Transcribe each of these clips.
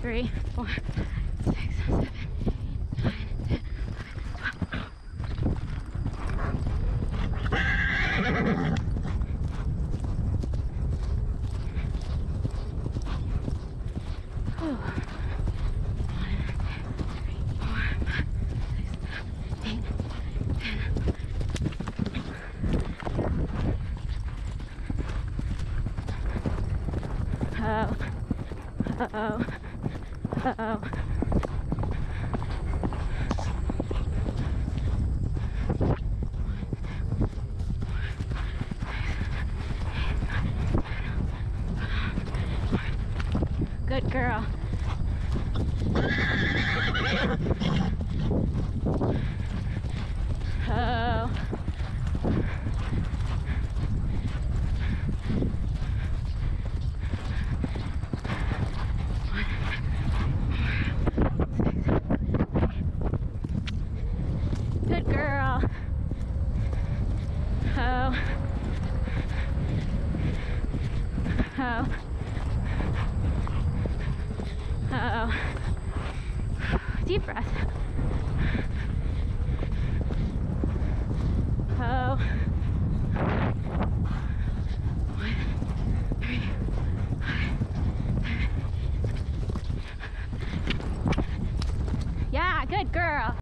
three, four, six, seven, eight, nine. Oh. Uh-oh. Uh-oh. Good girl. Oh. Good girl. Oh. Oh. Oh. Deep breath. Oh. Yeah, good girl.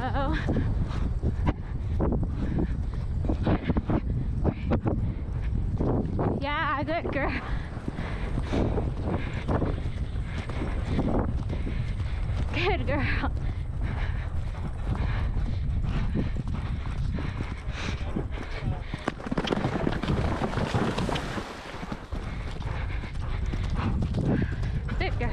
Oh. Yeah, good girl. Good girl. Good girl.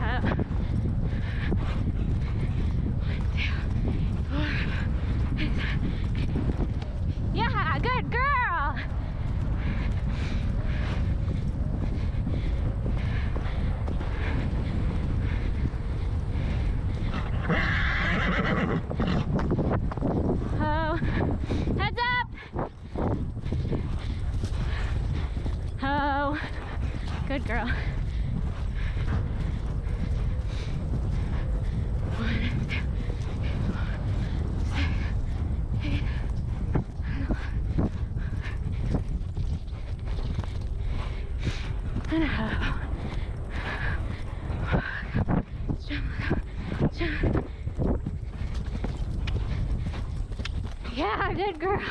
Uh, Yeah, good girl. Oh, heads up. Oh, good girl. One, two, four, six, eight, and out. Jump, jump. Yeah, good girl.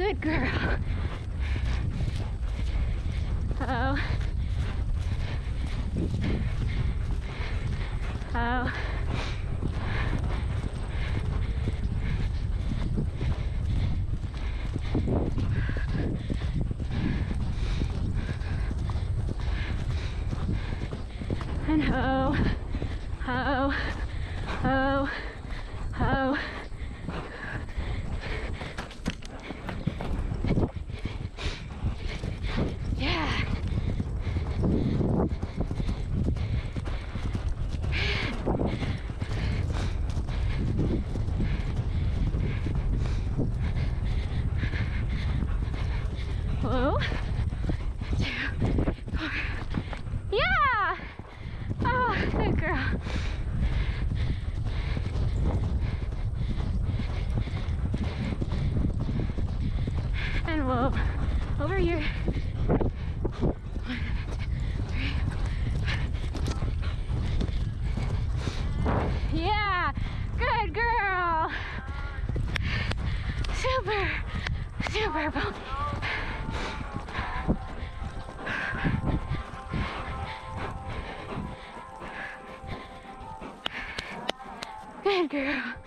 Good girl. Oh. Oh. And oh, oh, oh. Yeah. Whoa. Two, four. Yeah. Oh, good girl. And whoa. Over here. Yeah, good girl. super, super bumpy. Girl.